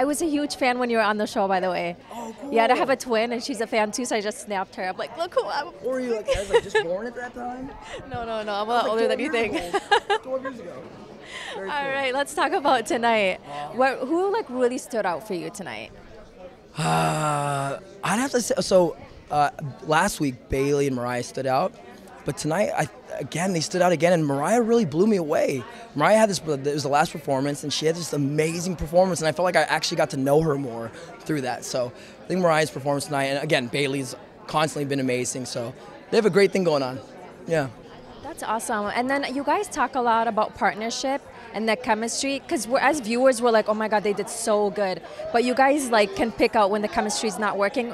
I was a huge fan when you were on the show, by the way. Oh, cool. Yeah, I have a twin, and she's a fan too, so I just snapped her. I'm like, look who I'm. Or were you like, I was like just born at that time? No, no, no. I'm a lot Like older than you think. 12 years ago. Very All cool. right, let's talk about tonight. What, who like really stood out for you tonight? Uh, I'd have to say so. Uh, last week, Bailey and Mariah stood out, but tonight, I again they stood out again, and Mariah really blew me away. Mariah had this. It was the last performance, and she had this amazing performance, and I felt like I actually got to know her more through that. So I think Mariah's performance tonight, and again, Bailey's constantly been amazing. So they have a great thing going on. Yeah. That's awesome. And then you guys talk a lot about partnership and the chemistry because as viewers we're like, oh my god, they did so good. But you guys like can pick out when the chemistry is not working.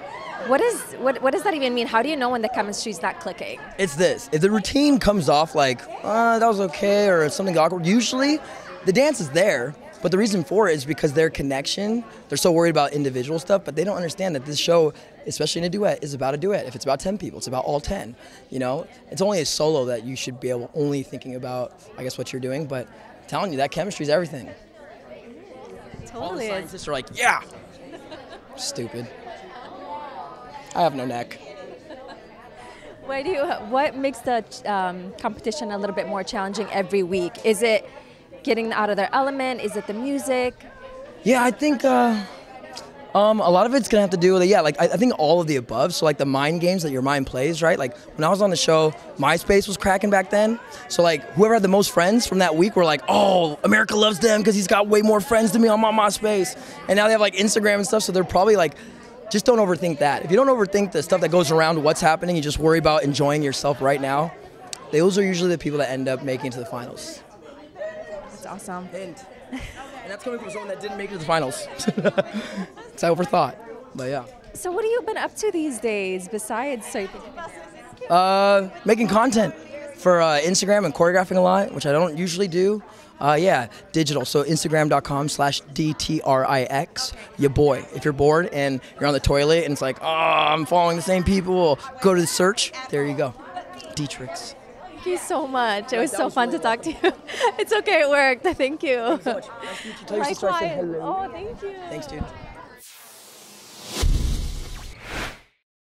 What is what what does that even mean? How do you know when the chemistry is not clicking? It's this. If the routine comes off like, uh, that was okay, or something awkward, usually the dance is there. But the reason for it is because their connection, they're so worried about individual stuff, but they don't understand that this show, especially in a duet, is about a duet. If it's about 10 people, it's about all 10. You know, it's only a solo that you should be able only thinking about, I guess, what you're doing. But I'm telling you, that chemistry is everything. All the Totally. is. scientists are like, yeah. Stupid. I have no neck. Why do you? What makes the um, competition a little bit more challenging every week? Is it getting out of their element? Is it the music? Yeah, I think uh, um, a lot of it's gonna have to do with it. Yeah, like I, I think all of the above. So like the mind games that your mind plays, right? Like when I was on the show, MySpace was cracking back then. So like whoever had the most friends from that week were like, oh, America loves them because he's got way more friends than me on my MySpace. And now they have like Instagram and stuff. So they're probably like, just don't overthink that. If you don't overthink the stuff that goes around what's happening, you just worry about enjoying yourself right now. Those are usually the people that end up making it to the finals. That's awesome. Hint. and that's coming from someone that didn't make it to the finals. it's I overthought. But yeah. So what have you been up to these days besides so? Uh, making content for uh, Instagram and choreographing a lot, which I don't usually do. Uh, yeah, digital. So Instagram.com slash DTRIX. Your boy. If you're bored and you're on the toilet and it's like, oh, I'm following the same people, go to the search. There you go. D-Trix. Thank you so much. It was so fun to talk to you. It's okay, it worked. Thank you. Nice to meet you. Tell your sister I said Likewise. Oh, thank you. Thanks, dude.